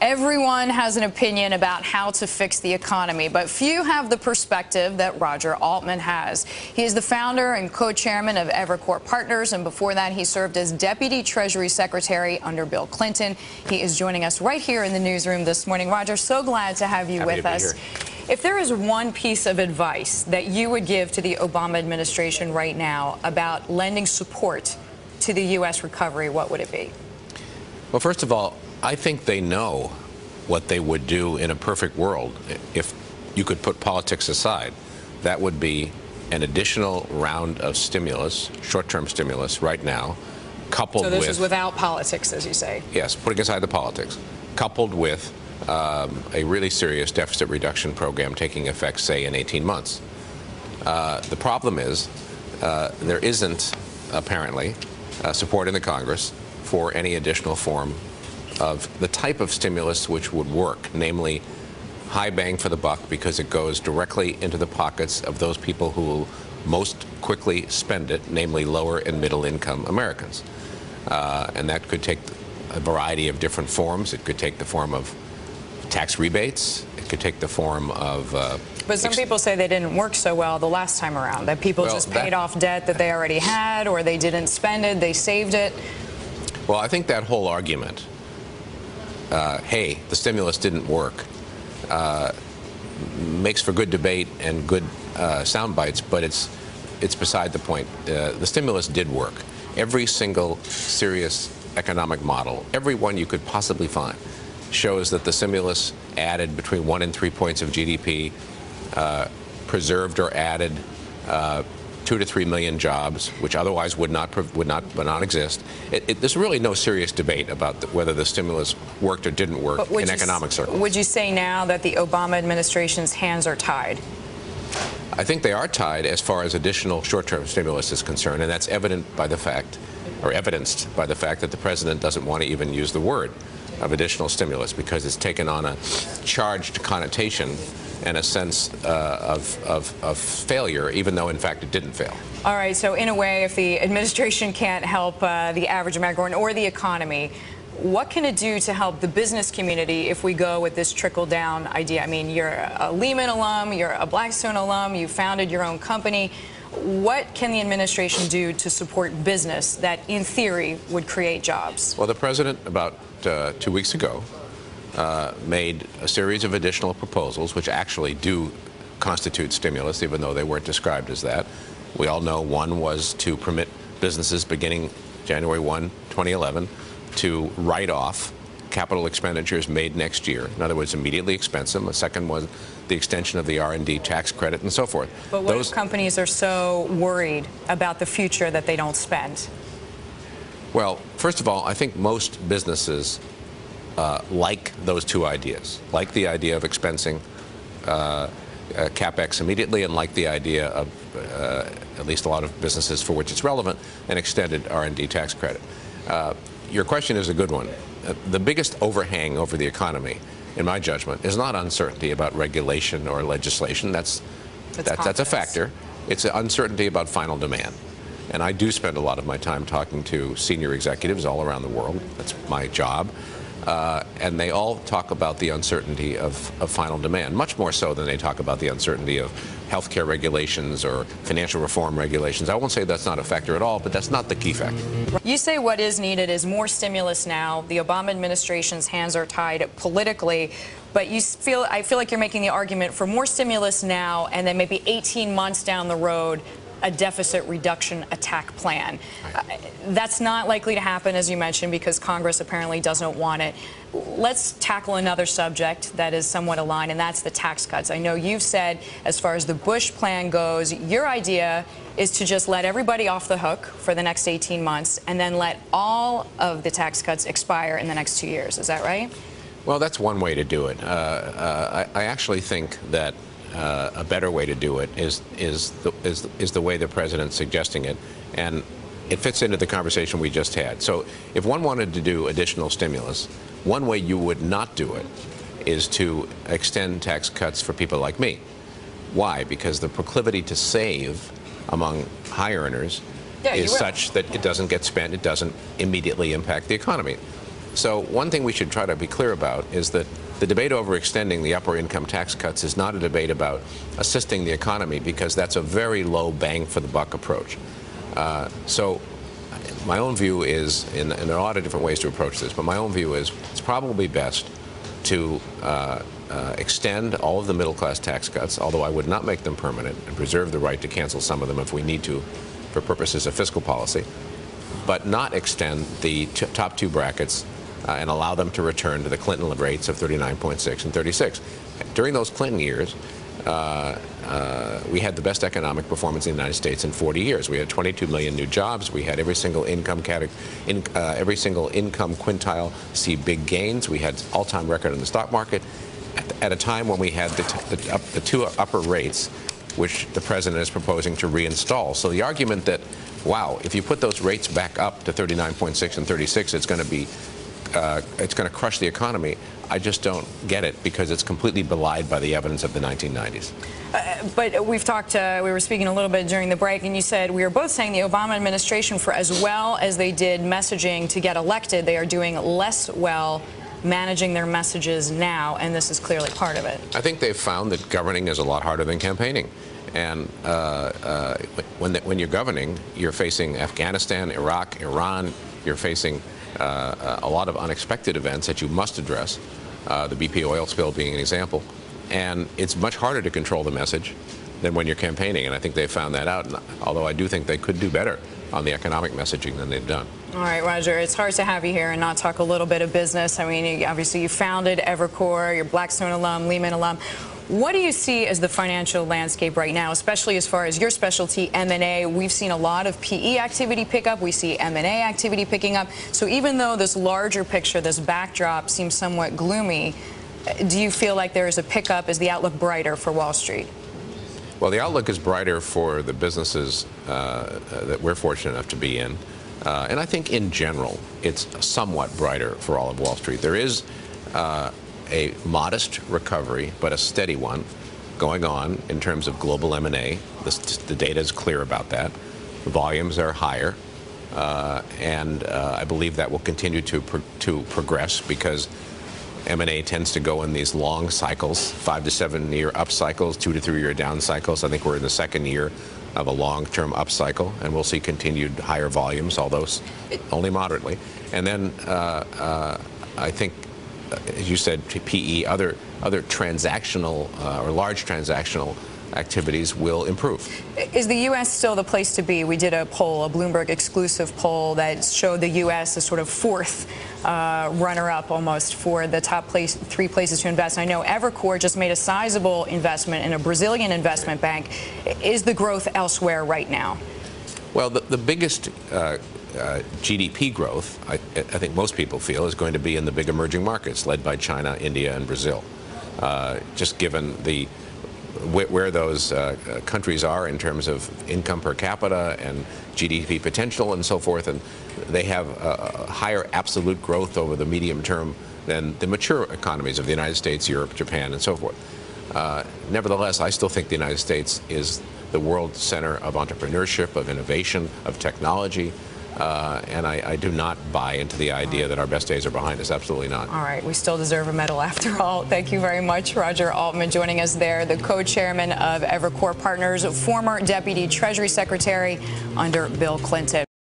Everyone has an opinion about how to fix the economy, but few have the perspective that Roger Altman has. He is the founder and co-chairman of Evercore Partners, and before that, he served as Deputy Treasury Secretary under Bill Clinton. He is joining us right here in the newsroom this morning. Roger, so glad to have you Happy with us. If there is one piece of advice that you would give to the Obama administration right now about lending support to the U.S. recovery, what would it be? Well, first of all, I think they know what they would do in a perfect world if you could put politics aside. That would be an additional round of stimulus, short-term stimulus, right now, coupled with. So this with, is without politics, as you say. Yes, putting aside the politics, coupled with um, a really serious deficit reduction program taking effect, say, in 18 months. Uh, the problem is uh, there isn't apparently uh, support in the Congress for any additional form of the type of stimulus which would work, namely high bang for the buck because it goes directly into the pockets of those people who will most quickly spend it, namely lower and middle income Americans. Uh, and that could take a variety of different forms. It could take the form of tax rebates. It could take the form of. Uh, but some people say they didn't work so well the last time around, that people well, just paid that, off debt that they already had, or they didn't spend it, they saved it. Well, I think that whole argument uh, hey, the stimulus didn't work, uh, makes for good debate and good uh, sound bites, but it's it's beside the point. Uh, the stimulus did work. Every single serious economic model, every one you could possibly find, shows that the stimulus added between one and three points of GDP, uh, preserved or added uh, two to three million jobs, which otherwise would not would not would not exist. It, it, there's really no serious debate about the, whether the stimulus worked or didn't work in economic circles. Would you say now that the Obama administration's hands are tied? I think they are tied as far as additional short-term stimulus is concerned, and that's evident by the fact, or evidenced by the fact that the president doesn't want to even use the word of additional stimulus because it's taken on a charged connotation and a sense uh, of, of, of, failure, even though, in fact, it didn't fail. All right, so in a way, if the administration can't help uh, the average American or the economy, what can it do to help the business community if we go with this trickle-down idea? I mean, you're a Lehman alum, you're a Blackstone alum, you founded your own company. What can the administration do to support business that, in theory, would create jobs? Well, the president, about uh, two weeks ago, uh, made a series of additional proposals, which actually do constitute stimulus, even though they weren't described as that. We all know one was to permit businesses beginning January 1, 2011, to write off capital expenditures made next year. In other words, immediately expense them. The second was the extension of the R&D tax credit and so forth. But what Those, if companies are so worried about the future that they don't spend? Well, first of all, I think most businesses uh, like those two ideas, like the idea of expensing uh, uh, capex immediately, and like the idea of uh, at least a lot of businesses for which it's relevant, an extended R&D tax credit. Uh, your question is a good one. Uh, the biggest overhang over the economy, in my judgment, is not uncertainty about regulation or legislation. That's that, that's a factor. It's uncertainty about final demand. And I do spend a lot of my time talking to senior executives all around the world. That's my job. Uh, and they all talk about the uncertainty of, of, final demand, much more so than they talk about the uncertainty of healthcare regulations or financial reform regulations. I won't say that's not a factor at all, but that's not the key factor. You say what is needed is more stimulus now. The Obama administration's hands are tied politically. But you feel, I feel like you're making the argument for more stimulus now and then maybe 18 months down the road, a deficit reduction attack plan. Uh, that's not likely to happen, as you mentioned, because Congress apparently doesn't want it. Let's tackle another subject that is somewhat aligned, and that's the tax cuts. I know you've said, as far as the Bush plan goes, your idea is to just let everybody off the hook for the next 18 months and then let all of the tax cuts expire in the next two years. Is that right? Well, that's one way to do it. Uh, uh, I, I actually think that uh, a better way to do it is is the, is is the way the president's suggesting it, and it fits into the conversation we just had. So, if one wanted to do additional stimulus, one way you would not do it is to extend tax cuts for people like me. Why? Because the proclivity to save among high earners yeah, is such that it doesn't get spent, it doesn't immediately impact the economy. so one thing we should try to be clear about is that the debate over extending the upper income tax cuts is not a debate about assisting the economy because that's a very low bang for the buck approach. Uh, so my own view is, and there are a lot of different ways to approach this, but my own view is it's probably best to uh, uh, extend all of the middle class tax cuts, although I would not make them permanent and preserve the right to cancel some of them if we need to for purposes of fiscal policy, but not extend the top two brackets uh, and allow them to return to the Clinton rates of 39.6 and 36. During those Clinton years, uh, uh, we had the best economic performance in the United States in 40 years. We had 22 million new jobs. We had every single income category, in, uh, every single income quintile see big gains. We had all-time record in the stock market at, at, a time when we had the, the, up, the two upper rates, which the president is proposing to reinstall. So the argument that, wow, if you put those rates back up to 39.6 and 36, it's going to be uh, it's going to crush the economy. I just don't get it because it's completely belied by the evidence of the 1990s. Uh, but we've talked, uh, we were speaking a little bit during the break, and you said we were both saying the Obama administration, for as well as they did messaging to get elected, they are doing less well managing their messages now, and this is clearly part of it. I think they've found that governing is a lot harder than campaigning. And uh, uh, when, the, when you're governing, you're facing Afghanistan, Iraq, Iran, you're facing uh, a lot of unexpected events that you must address, uh, the BP oil spill being an example. And it's much harder to control the message than when you're campaigning, and I think they found that out. although I do think they could do better on the economic messaging than they've done. All right, Roger, it's hard to have you here and not talk a little bit of business. I mean, obviously you founded Evercore, you're Blackstone alum, Lehman alum. What do you see as the financial landscape right now, especially as far as your specialty, M&A? We've seen a lot of PE activity pick up. We see M&A activity picking up. So even though this larger picture, this backdrop seems somewhat gloomy, do you feel like there is a pickup? Is the outlook brighter for Wall Street? Well, the outlook is brighter for the businesses uh, uh, that we're fortunate enough to be in. Uh, and I think in general, it's somewhat brighter for all of Wall Street. There is uh, a modest recovery, but a steady one going on in terms of global M&A. The, the data is clear about that. Volumes are higher, uh, and uh, I believe that will continue to pro to progress because M&A tends to go in these long cycles, five to seven year up cycles, two to three year down cycles. I think we're in the second year of a long-term up cycle, and we'll see continued higher volumes, although only moderately. And then uh, uh I think as you said, PE, other other transactional uh, or large transactional activities will improve. Is the U.S. still the place to be? We did a poll, a Bloomberg exclusive poll that showed the U.S. as sort of fourth uh, runner-up almost for the top place, three places to invest. I know Evercore just made a sizable investment in a Brazilian investment bank. Is the growth elsewhere right now? Well, the, the biggest uh, uh, GDP growth, I, I, think most people feel, is going to be in the big emerging markets led by China, India, and Brazil. Uh, just given the where those uh, countries are in terms of income per capita and GDP potential and so forth, and they have higher absolute growth over the medium term than the mature economies of the United States, Europe, Japan, and so forth. Uh, nevertheless, I still think the United States is the world center of entrepreneurship, of innovation, of technology, uh, and I, I, do not buy into the idea that our best days are behind us. Absolutely not. All right. We still deserve a medal after all. Thank you very much, Roger Altman, joining us there, the co-chairman of Evercore Partners, former deputy Treasury Secretary under Bill Clinton.